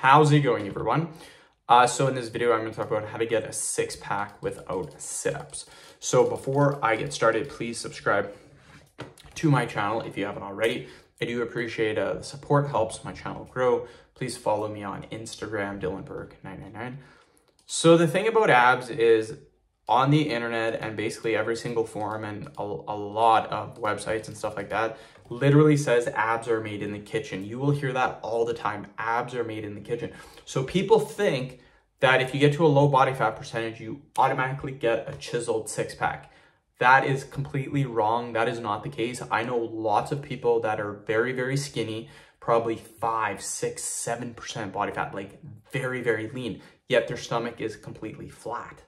How's it going everyone? Uh, so in this video, I'm gonna talk about how to get a six pack without sit-ups. So before I get started, please subscribe to my channel if you haven't already. I do appreciate uh, the support, helps my channel grow. Please follow me on Instagram, dylanberg999. So the thing about abs is on the internet and basically every single forum and a, a, lot of websites and stuff like that literally says abs are made in the kitchen. You will hear that all the time. Abs are made in the kitchen. So people think that if you get to a low body fat percentage, you automatically get a chiseled six pack. That is completely wrong. That is not the case. I know lots of people that are very, very skinny, probably five, six, seven percent body fat, like very, very lean, yet their stomach is completely flat.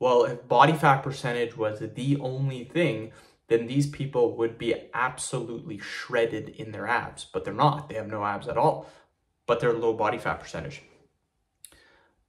Well, if body fat percentage was the only thing, then these people would be absolutely shredded in their abs, but they're not. They have no abs at all, but they're low body fat percentage.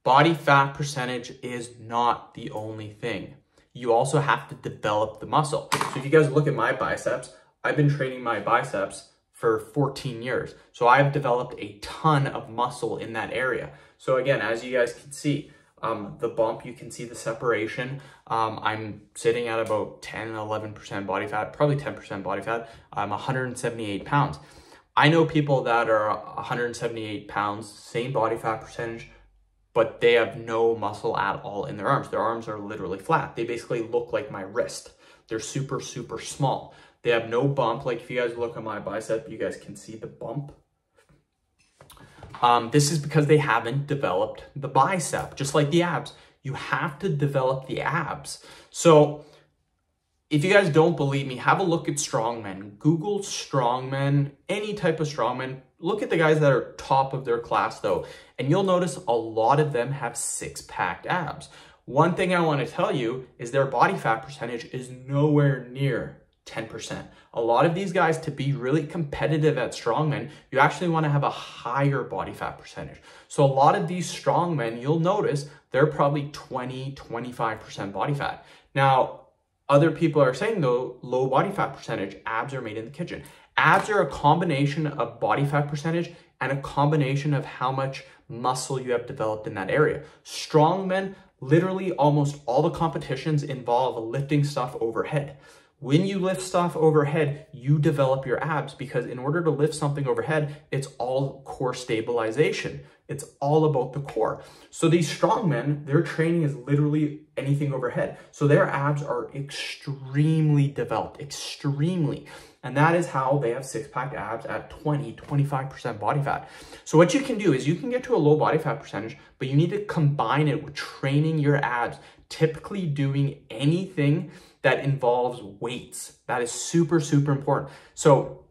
Body fat percentage is not the only thing. You also have to develop the muscle. So if you guys look at my biceps, I've been training my biceps for 14 years. So I've developed a ton of muscle in that area. So again, as you guys can see, um, the bump, you can see the separation. Um, I'm sitting at about 10, 11% body fat, probably 10% body fat. I'm 178 pounds. I know people that are 178 pounds, same body fat percentage, but they have no muscle at all in their arms. Their arms are literally flat. They basically look like my wrist. They're super, super small. They have no bump. Like if you guys look at my bicep, you guys can see the bump. Um, this is because they haven't developed the bicep, just like the abs. You have to develop the abs. So if you guys don't believe me, have a look at strongmen. Google strongmen, any type of strongman. Look at the guys that are top of their class though, and you'll notice a lot of them have six-packed abs. One thing I want to tell you is their body fat percentage is nowhere near 10%. A lot of these guys, to be really competitive at strongmen, you actually want to have a higher body fat percentage. So a lot of these strongmen, you'll notice they're probably 20, 25% body fat. Now, other people are saying though, low body fat percentage, abs are made in the kitchen. Abs are a combination of body fat percentage and a combination of how much muscle you have developed in that area. Strongmen, literally almost all the competitions involve lifting stuff overhead. When you lift stuff overhead, you develop your abs because in order to lift something overhead, it's all core stabilization. It's all about the core. So these strongmen, their training is literally anything overhead. So their abs are extremely developed, extremely. And that is how they have six-pack abs at 20, 25% body fat. So what you can do is you can get to a low body fat percentage, but you need to combine it with training your abs, typically doing anything that involves weights. That is super, super important. So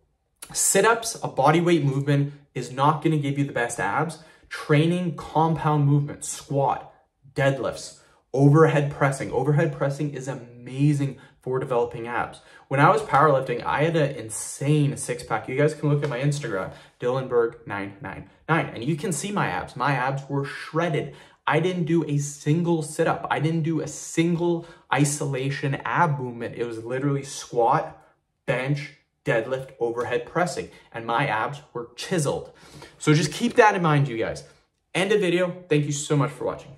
sit-ups, a body weight movement is not gonna give you the best abs. Training compound movements, squat, deadlifts, overhead pressing. Overhead pressing is amazing for developing abs. When I was powerlifting, I had an insane six pack. You guys can look at my Instagram, dylanberg999, and you can see my abs. My abs were shredded. I didn't do a single sit up. I didn't do a single isolation ab movement. It was literally squat, bench, deadlift, overhead pressing, and my abs were chiseled. So just keep that in mind, you guys. End of video. Thank you so much for watching.